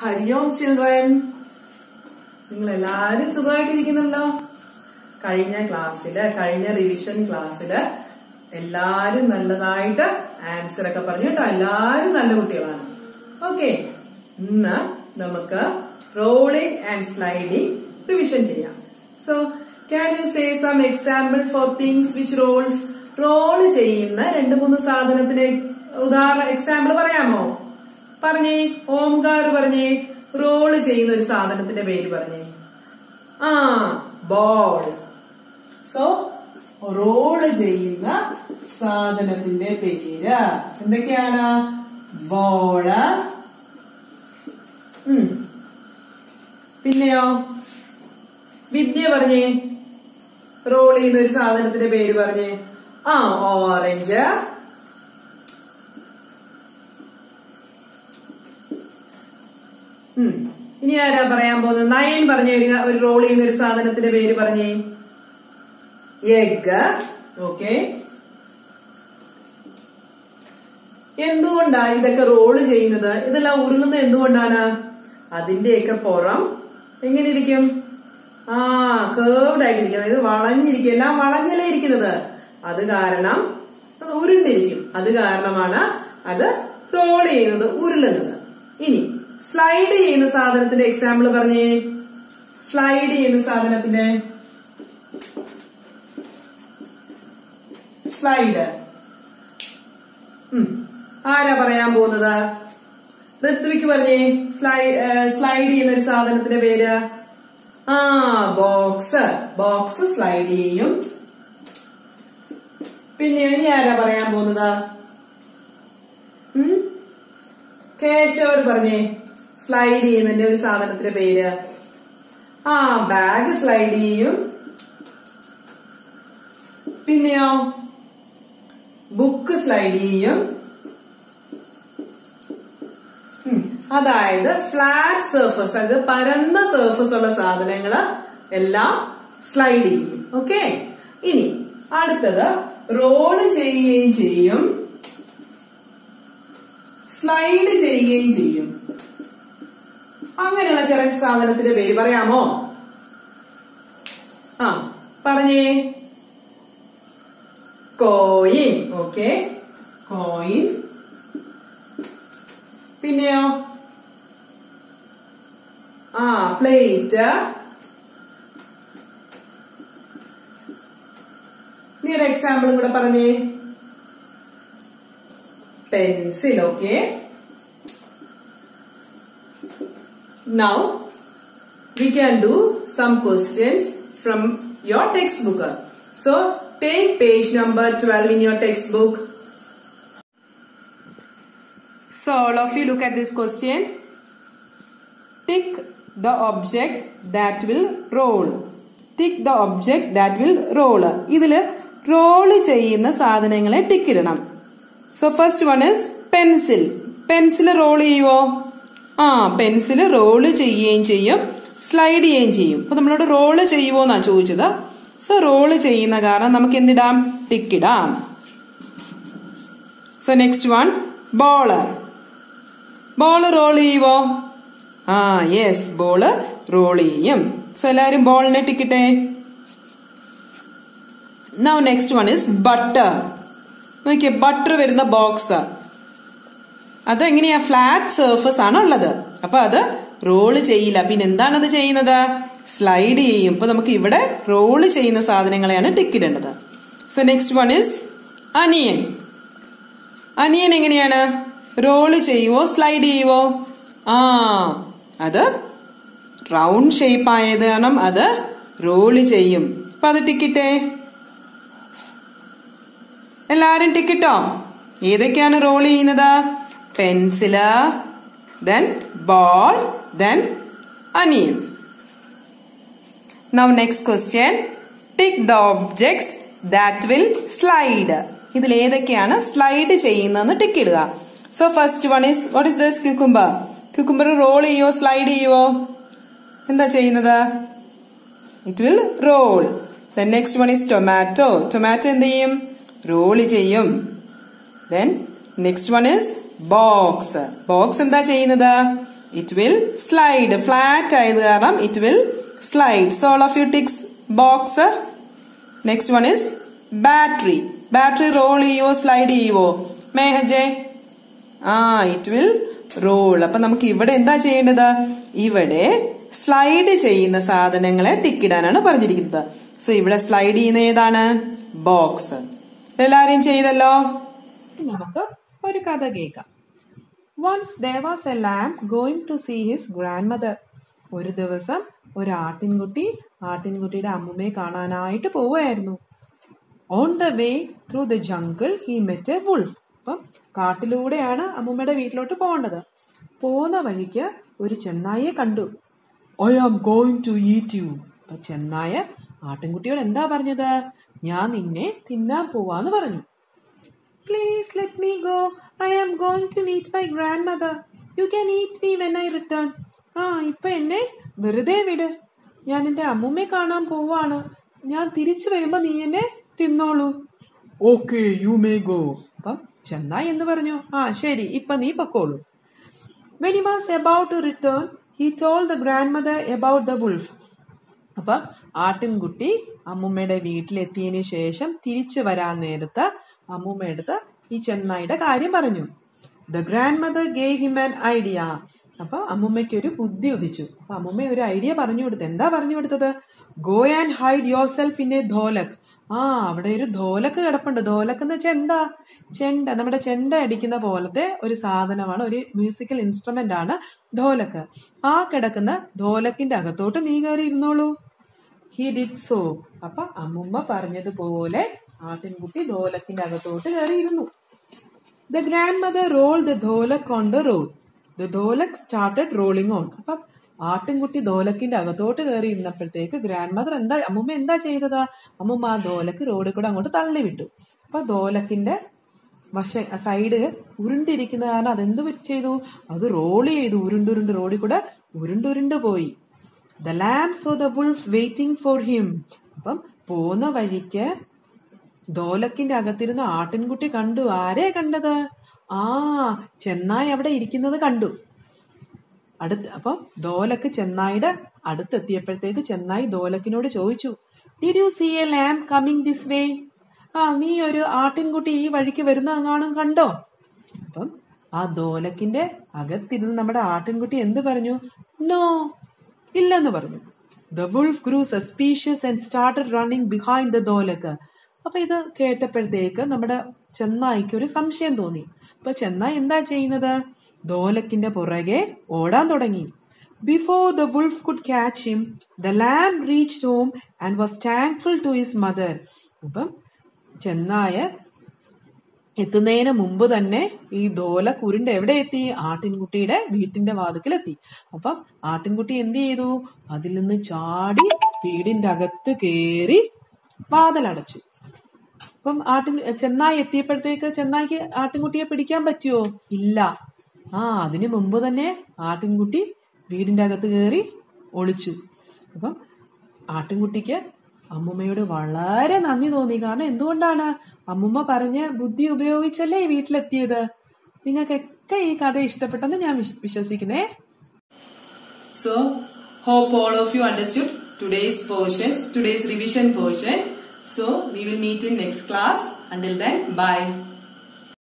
Hari Om children നിങ്ങൾ എല്ലാരും സുഖമായിട്ടിരിക്കുന്നുണ്ടോ? കഴിഞ്ഞ ക്ലാസ്സിൽ കഴിഞ്ഞ റിവിഷൻ ക്ലാസ്സിൽ എല്ലാരും നല്ലതായിട്ട് ആൻസർ ഒക്കെ പറഞ്ഞു കേട്ടോ. എല്ലാരും നല്ല കുട്ടികളാണ്. ഓക്കെ ഇന്ന് നമുക്ക് റോളിംഗ് ആൻഡ് സ്ലൈഡിംഗ് റിവിഷൻ ചെയ്യാം. So can you say some example for things which rolls roll ചെയ്യുന്ന രണ്ട് മൂന്ന് സാധനത്തിന് ഉദാഹരണ എക്സാമ്പിൾ പറയാമോ? പറഞ്ഞേ ഓംകാർ പറഞ്ഞേ റോൾ ചെയ്യുന്ന ഒരു സാധനത്തിന്റെ പേര് പറഞ്ഞേ. ആ ബോൾ സോ റോൾ ചെയ്യുന്ന സാധനത്തിന്റെ പേര് എന്തൊക്കെയാണ്? ബോൾ പിന്നെയോ? വിദ്യ പറഞ്ഞേ റോൾ ചെയ്യുന്ന ഒരു സാധനത്തിന്റെ പേര് പറഞ്ഞേ. ആ ഓറഞ്ച് ഇനി ആരാ പറയാൻ പോകുന്നത്? നയൻ പറഞ്ഞ ഒരു റോൾ ചെയ്യുന്ന ഒരു സാധനത്തിന്റെ പേര് പറഞ്ഞേ. Egg okay. എന്തുകൊണ്ടാണ് ഇതൊക്കെ റോൾ ചെയ്യുന്നത്? ഇതെല്ലാം ഉരുളുന്നത് എന്തുകൊണ്ടാണ്? അതിന്റെയൊക്കെ പുറം എങ്ങനെ ഇരിക്കും ആ കേർവ്ഡ് ആയിട്ടിരിക്കും അതായത് വളഞ്ഞിരിക്കും എല്ലാം വളഞ്ഞല്ലേ ഇരിക്കുന്നത്? അത് കാരണം ഉരുണ്ടിരിക്കും. അത് കാരണമാണ് അത് റോൾ ചെയ്യുന്നത് ഉരുളുന്നത്. ഇനി സ്ലൈഡ് ചെയ്യുന്ന സാധനത്തിന്റെ എക്സാമ്പിൾ പറഞ്ഞേ. സ്ലൈഡ് ചെയ്യുന്ന സാധനത്തിന്റെ സ്ലൈഡ്. ആരാ പറയാൻ പോകുന്നത്? ഋത്വിക്ക് പറഞ്ഞേ സ്ലൈഡ് സ്ലൈഡ് ചെയ്യുന്ന ഒരു സാധനത്തിന്റെ പേര്? ആ ബോക്സ് ബോക്സ് സ്ലൈഡ് ചെയ്യും. പിന്നെ ഇനി ആരാ പറയാൻ പോകുന്നത്? കേശവർ പറഞ്ഞേ സ്ലൈഡ് ചെയ്യുന്നതിന്റെ ഒരു സാധനത്തിന്റെ പേര്. ആ ബാഗ് സ്ലൈഡ് ചെയ്യും. പിന്നെയോ? ബുക്ക് സ്ലൈഡ് ചെയ്യും. അതായത് ഫ്ലാറ്റ് സർഫസ് അതായത് പരന്ന സർഫസ് ഉള്ള സാധനങ്ങൾ എല്ലാം സ്ലൈഡ് ചെയ്യും. ഓക്കെ ഇനി അടുത്തത് റോൾ ചെയ്യുകയും ചെയ്യും. സ്ലൈഡ് ചെയ്യുകയും ചെയ്യും. അങ്ങനെയുള്ള ചെറിയ സാധനത്തിന്റെ പേര് പറയാമോ? ആ പറഞ്ഞേ. കോയിൻ. ഓക്കെ. കോയിൻ. പിന്നെയോ? ആ പ്ലേറ്റ്. നീ ഒരു എക്സാമ്പിളും കൂടെ പറഞ്ഞേ. Pencil okay. Now, we can do some questions from your textbook. So, take page number 12 in your textbook. So, all of you look at this question. Tick the object that will roll. Tick the object that will roll. ഇതിൽ roll ചെയ്യുന്ന സാധനങ്ങളെ So, so first one is Pencil pencil roll ചെയ്യുവോ ആ pencil role ചെയ്യുകയും ചെയ്യും slide ചെയ്യുകയും ചെയ്യും. അപ്പൊ നമ്മളോട് റോൾ ചെയ്യുവോ എന്നാ ചോദിച്ചത്. സോ റോൾ ചെയ്യുന്ന കാരണം നമുക്ക് എന്തിടാം ടിക്കിടാം. So next one ball ball roll ചെയ്യുവോ? ആ യെസ് ബോൾ റോൾ ചെയ്യും. സോ എല്ലാരും ബോളിനെ ടിക്കിട്ടെ. Now next one is butter നോക്കിയേ ബട്ടർ വരുന്ന ബോക്സ് അത് എങ്ങനെയാ ഫ്ലാറ്റ് സർഫസ് ആണ് ഉള്ളത്. അപ്പൊ അത് റോൾ ചെയ്യില്ല. പിന്നെ എന്താണ് അത് ചെയ്യുന്നത്? സ്ലൈഡ് ചെയ്യും. ഇപ്പൊ നമുക്ക് ഇവിടെ റോൾ ചെയ്യുന്ന സാധനങ്ങളെയാണ് ടിക്ക് ഇടേണ്ടത്. So next one is onion onion എങ്ങനെയാണ്? റോൾ ചെയ്യുവോ സ്ലൈഡ് ചെയ്യുവോ? ആ അത് റൗണ്ട് ഷേപ്പ് ആയത് കാരണം അത് റോൾ ചെയ്യും. അപ്പൊ അത് ടിക്കിട്ടേ എല്ലാരും ടിക്കിട്ടോ ഏതൊക്കെയാണ് റോൾ ചെയ്യുന്നത്? Pencil then ball then onion now next question tick the objects that will slide ഇതിൽ ഏതൊക്കെയാണ് സ്ലൈഡ് ചെയ്യുന്നതെന്ന് ടിക്ക് ഇടുക. So first one is what is this cucumber cucumber roll ചെയ്യുവോ സ്ലൈഡ് ചെയ്യുവോ എന്താ ചെയ്യുന്നത്? It will roll then next one is tomato tomato എന്ത് ചെയ്യും? റോൾ ചെയ്യും. Then next one is box box എന്താ ചെയ്യുന്നത്? ഇറ്റ് വിൽ സ്ലൈഡ് ഫ്ലാറ്റ് ആയത് കാരണം it will slide so all of you ticks box next one is battery battery roll ചെയ്യുവോ slide ചെയ്യുവോ മേഹജെ? ആ ഇറ്റ് വിൽ റോൾ അപ്പൊ നമുക്ക് ഇവിടെ എന്താ ചെയ്യേണ്ടത്? ഇവിടെ സ്ലൈഡ് ചെയ്യുന്ന സാധനങ്ങളെ ടിക്കിടാനാണ് പറഞ്ഞിരിക്കുന്നത്. സോ ഇവിടെ സ്ലൈഡ് ചെയ്യുന്ന ഏതാണ്? ബോക്സ് എല്ലാവരും ചെയ്തല്ലോ? നമുക്ക് ഒരു കഥ കേൾക്കാം. Once there was a lamb going to see his grandmother ഒരു ദിവസം ഒരു ആട്ടിൻകുട്ടി ആട്ടിൻകുട്ടിയുടെ അമ്മുമ്മയെ കാണാനായിട്ട് പോവുകയായിരുന്നു. On the way through the jungle he met a wolf അപ്പം കാട്ടിലൂടെയാണ് അമ്മുമ്മയുടെ വീട്ടിലോട്ട് പോകേണ്ടത്. പോകുന്ന വഴിക്ക് ഒരു ചെന്നായിയെ കണ്ടു. I am going to eat you അപ്പൊ ചെന്നായ ആട്ടിൻകുട്ടിയോട് എന്താ പറഞ്ഞത്? ഞാൻ നിന്നെ തിന്നാൻ പോവാന്ന് പറഞ്ഞു. Please let me go. I am going to meet my grandmother. You can eat me when I return ആ ഇപ്പൊ എന്നെ വെറുതെ വിട്. ഞാൻ എന്റെ അമ്മൂമ്മയെ കാണാൻ പോവാണ്. ഞാൻ തിരിച്ചു വരുമ്പോ നീ എന്നെ തിന്നോളൂ. ഓക്കെ യു മേ ഗോ അപ്പം ചെന്നായി എന്ന് പറഞ്ഞു. ആ ശരി ഇപ്പൊ നീ പൊക്കോളൂ. When he was about to return he told the grandmother about the wolf അപ്പൊ ആട്ടിൻകുട്ടി അമ്മൂമ്മയുടെ വീട്ടിലെത്തിയതിന് ശേഷം തിരിച്ചു വരാൻ നേരത്ത് അമ്മുമ്മ എടുത്ത് ഈ ചെന്നായിയുടെ കാര്യം പറഞ്ഞു. The grandmother gave him an idea അപ്പൊ അമ്മുമ്മയ്ക്ക് ഒരു ബുദ്ധി ഉദിച്ചു. അപ്പൊ അമ്മുമ്മ ഒരു ഐഡിയ പറഞ്ഞു കൊടുത്തു. എന്താ പറഞ്ഞു കൊടുത്തത്? Go and hide yourself in a dholak ആ അവിടെ ഒരു ധോലക്ക് കിടപ്പുണ്ട്. ധോലക്ക് എന്ന് വെച്ചാൽ എന്താ? ചെണ്ട. നമ്മുടെ ചെണ്ട അടിക്കുന്ന പോലത്തെ ഒരു സാധനമാണ്. ഒരു മ്യൂസിക്കൽ ഇൻസ്ട്രുമെന്റ് ആണ് ധോലക്ക് ആ കിടക്കുന്ന ധോലക്കിന്റെ അകത്തോട്ട് നീ കയറി ഇരുന്നോളൂ. ഹി ഡിഡ് സോ അപ്പൊ അമ്മുമ്മ പറഞ്ഞതുപോലെ ആട്ടിൻകുട്ടി ധോലക്കിന്റെ അകത്തോട്ട് കയറിയിരുന്നു. The grandmother roll the dholak on the road the dholak started rolling on അപ്പൊ ആട്ടിൻകുട്ടി ധോലക്കിന്റെ അകത്തോട്ട് കയറി ഇരുന്നപ്പോഴത്തേക്ക് ഗ്രാൻഡ് മദർ എന്താ അമ്മുമ്മ എന്താ ചെയ്തത്? അമ്മുമ്മ ആ ധോലക്ക് റോഡിൽ കൂടെ അങ്ങോട്ട് തള്ളി വിട്ടു അപ്പൊ ധോലക്കിന്റെ വശ സൈഡ് ഉരുണ്ടിരിക്കുന്ന കാരണം അതെന്ത് ചെയ്തു? അത് റോൾ ചെയ്തു ഉരുണ്ടുരുണ്ട് റോഡിൽ കൂടെ ഉരുണ്ടുരുണ്ട് പോയി. The lambs oh the wolf waiting for him അപ്പം പോന്ന വഴിക്ക് ദോലക്കിന്റെ അകത്തിരുന്ന ആട്ടിൻകുട്ടി കണ്ടു. ആരെ കണ്ടത്? ആ ചെന്നായി അവിടെ ഇരിക്കുന്നത് കണ്ടു. അടുത്ത് അപ്പം ദോലക്ക് ചെന്നായിയുടെ അടുത്തെത്തിയപ്പോഴത്തേക്ക് ചെന്നായി ദോലക്കിനോട് ചോദിച്ചു did you see a lamb coming this way ആ നീ ഒരു ആട്ടിൻകുട്ടി ഈ വഴിക്ക് വരുന്ന കാണും കണ്ടോ? അപ്പം ആ ദോലക്കിന്റെ അകത്തിരുന്ന് നമ്മുടെ ആട്ടിൻകുട്ടി എന്ത് പറഞ്ഞു? നോ ഇല്ലെന്ന് പറഞ്ഞു. The wolf grew suspicious and started running behind the dholak അപ്പൊ ഇത് കേട്ടപ്പോഴത്തേക്ക് നമ്മുടെ ചെന്നായിക്ക് ഒരു സംശയം തോന്നി. അപ്പൊ ചെന്നായി എന്താ ചെയ്യുന്നത്? ദോലക്കിന്റെ പുറകെ ഓടാൻ തുടങ്ങി. Before the wolf could catch him the lamb reach home and was thankful to his mother അപ്പം ചെന്നായ എത്തുന്നതിന് മുമ്പ് തന്നെ ഈ ദോല കുരുണ്ട് എവിടെ എത്തി? ആട്ടിൻകുട്ടിയുടെ വീട്ടിന്റെ വാതുക്കിലെത്തി. അപ്പം ആട്ടിൻകുട്ടി എന്ത് ചെയ്തു? അതിൽ നിന്ന് ചാടി വീടിന്റെ അകത്ത് കേറി വാതിലടച്ചു. അപ്പം ആട്ടിൻ ചെന്നായി എത്തിയപ്പോഴത്തേക്ക് ചെന്നായിക്ക് ആട്ടിൻകുട്ടിയെ പിടിക്കാൻ പറ്റുമോ ഇല്ല. ആ അതിനു മുമ്പ് തന്നെ ആട്ടിൻകുട്ടി വീടിന്റെ അകത്ത് കയറി ഒളിച്ചു. അപ്പം ആട്ടിൻകുട്ടിക്ക് അമ്മുമ്മയോട് വളരെ നന്ദി തോന്നി. കാരണം എന്തുകൊണ്ടാണ് അമ്മുമ്മ പറഞ്ഞ ബുദ്ധി ഉപയോഗിച്ചല്ലേ ഈ വീട്ടിലെത്തിയത്? നിങ്ങൾക്കൊക്കെ ഈ കഥ ഇഷ്ടപ്പെട്ടെന്ന് ഞാൻ വിശ്വസിക്കുന്നേ. So hope all of you understood today's portion today's revision portion So we will meet in next class. Until then, bye.